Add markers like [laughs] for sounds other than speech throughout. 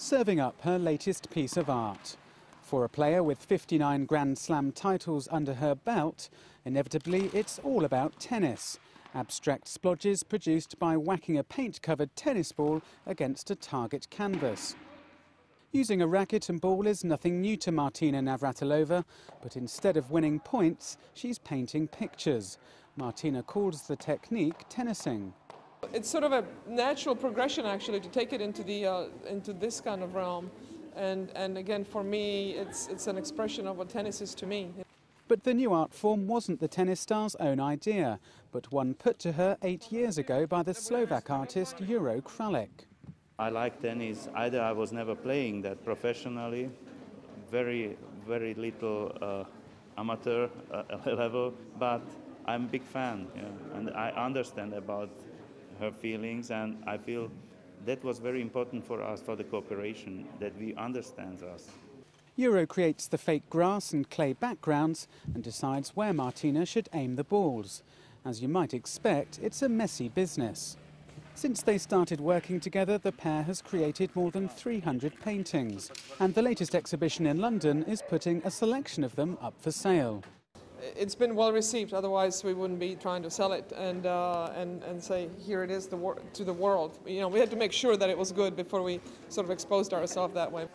serving up her latest piece of art. For a player with 59 Grand Slam titles under her belt, inevitably it's all about tennis. Abstract splodges produced by whacking a paint-covered tennis ball against a target canvas. Using a racket and ball is nothing new to Martina Navratilova, but instead of winning points, she's painting pictures. Martina calls the technique tennising. It's sort of a natural progression, actually, to take it into the uh, into this kind of realm, and and again, for me, it's it's an expression of what tennis is to me. But the new art form wasn't the tennis star's own idea, but one put to her eight years ago by the Slovak artist Juro Kralik. I like tennis. Either I was never playing that professionally, very, very little uh, amateur uh, [laughs] level, but I'm a big fan, yeah, and I understand about her feelings, and I feel that was very important for us for the cooperation that we understand us. Juro creates the fake grass and clay backgrounds and decides where Martina should aim the balls. As you might expect, it's a messy business. Since they started working together, the pair has created more than 300 paintings, and the latest exhibition in London is putting a selection of them up for sale. It's been well received. Otherwise, we wouldn't be trying to sell it and uh, and and say here it is the to the world. You know, we had to make sure that it was good before we sort of exposed ourselves that way.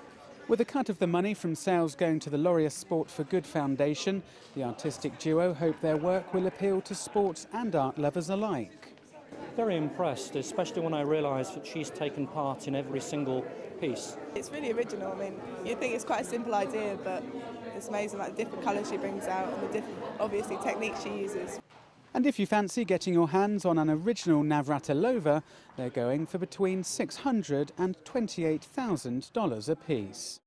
With a cut of the money from sales going to the Laureus Sport for Good Foundation, the artistic duo hope their work will appeal to sports and art lovers alike very impressed, especially when I realised that she's taken part in every single piece. It's really original. I mean, you think it's quite a simple idea, but it's amazing like the different colours she brings out and the different, obviously, techniques she uses. And if you fancy getting your hands on an original Navratilova, they're going for between $600 and $28,000 a piece.